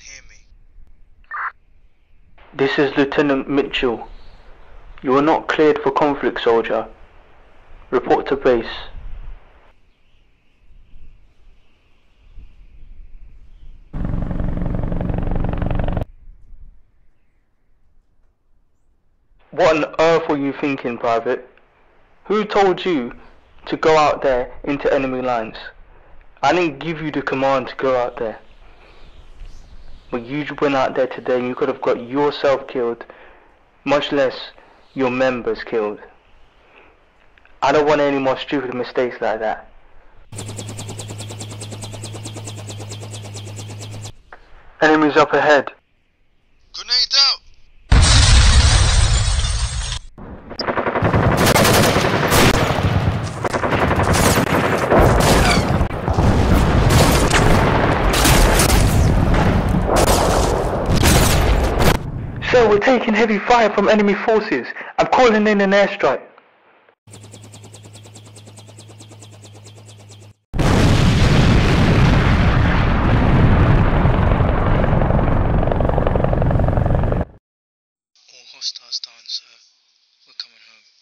hear me? This is Lieutenant Mitchell. You are not cleared for conflict, soldier. Report to base. What on earth were you thinking, Private? Who told you to go out there into enemy lines? I didn't give you the command to go out there. But you went out there today and you could have got yourself killed, much less your members killed. I don't want any more stupid mistakes like that. Enemies up ahead. Sir, we're taking heavy fire from enemy forces. I'm calling in an airstrike. All hostiles down, sir. We're coming home.